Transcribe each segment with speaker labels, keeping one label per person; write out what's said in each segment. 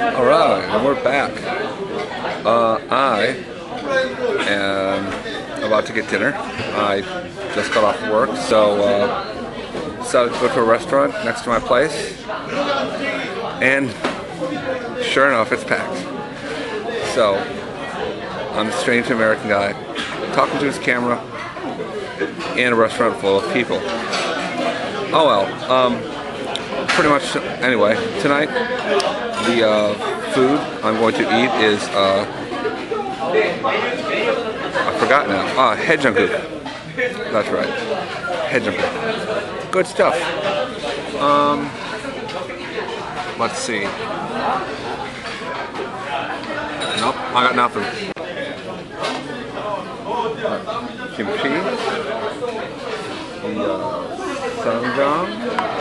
Speaker 1: All right, and we're back. Uh, I am about to get dinner. I just got off work, so uh, decided to go to a restaurant next to my place, and sure enough, it's packed. So I'm a strange American guy talking to his camera in a restaurant full of people. Oh well. Um, pretty much. Anyway, tonight the uh, food I'm going to eat is uh, I forgot now. Ah, Haejanguk. That's right. Haejanguk. Good stuff. Um, let's see. Nope, I got nothing. Kimchi. The uh.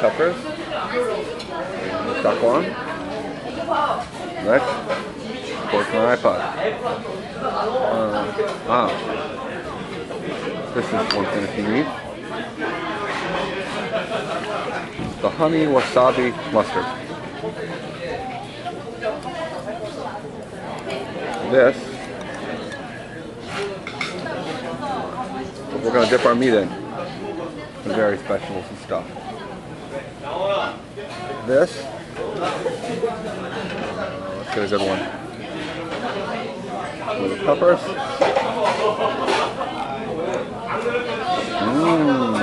Speaker 1: Peppers. The dakwan. Next, of my iPod. Uh, ah. This is one thing if you need. The honey wasabi mustard. This, we're going to dip our meat in. Various vegetables and stuff. This, let's get a good one. With the peppers. Mmm.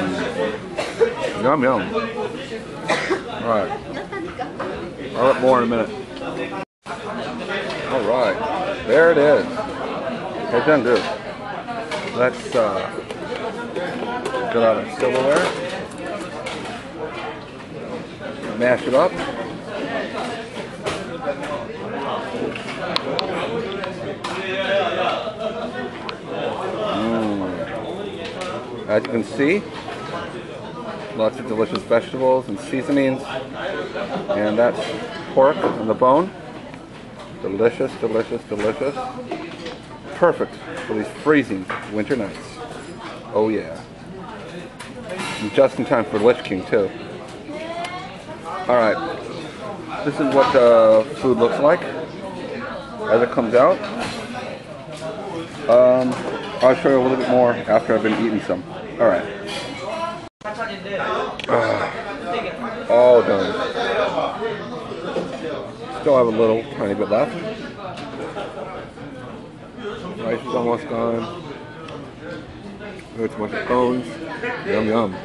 Speaker 1: Yum yum. Alright. I'll have more in a minute. Alright. There it is. It's done good. Let's uh, get out of silverware. Mash it up. Mm. As you can see, lots of delicious vegetables and seasonings. And that's pork on the bone. Delicious, delicious, delicious. Perfect for these freezing winter nights. Oh yeah. And just in time for Lich King too. Alright. This is what the food looks like as it comes out. Um, I'll show you a little bit more after I've been eating some. Alright. Uh, all done. Still have a little tiny bit left. Rice is almost gone. There's a bunch of bones. Yum yum.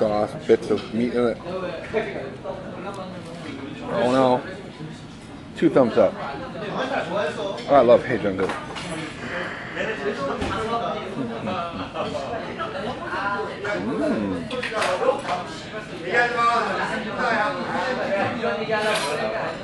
Speaker 1: Sauce, bits of meat in it. Oh no. Two thumbs up. Oh, I love Haejanguk. Mmm. Mm.